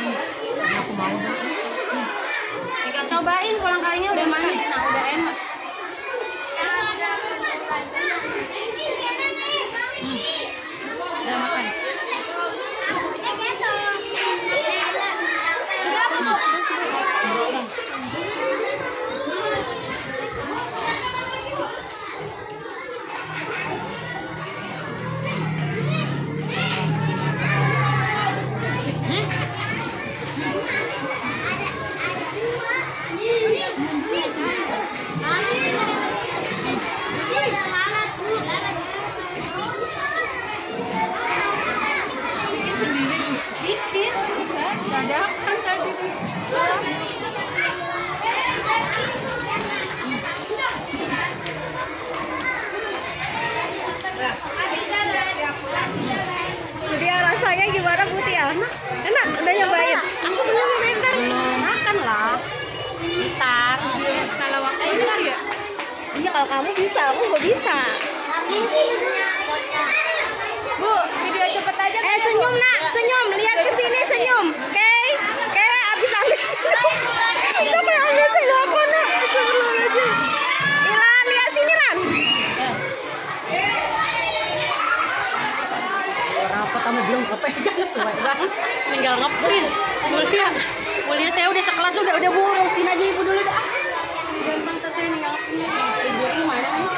aku mau dah. Cobain kolang kalingnya udah manis, nah udah enak. Udah makan. Bikin Jadi ya, rasanya gimana Putih? Enak? Kalau kamu bisa, aku nggak bisa. Bu, video cepet aja. Eh senyum nak, senyum. Lihat ke sini senyum. Oke? Oke, abis ambil. Siapa yang ambil saya apa nak? Ilan, lihat sini Lan. Rapat sama belum kepegang sesuai. Tinggal ngeprint. Mulia, mulia saya udah sekelas udah udah burusin aja ibu dulu dah. Gampang tas saya tinggal ngeprint. Ibu ke mana nih?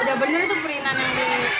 Udah bener itu perintan yang di masih bawa ke pekan. Udah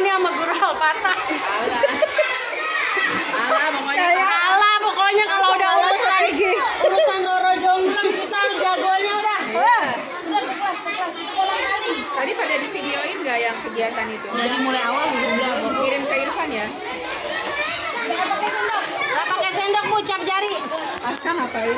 ini sama guru alpata. Alah. Alah, pokoknya Kalah pokoknya kalau udah urusan lagi. urusan Roro Jonggrang kita harus jagonya udah. Iya. Kolang kaling. Tadi pada di videoin nggak yang kegiatan itu? Dari mulai awal udah. Kirim ke Irfan ya? Gak pakai sendok. Gak pakai sendok bu, cap jari. Aska ngapain?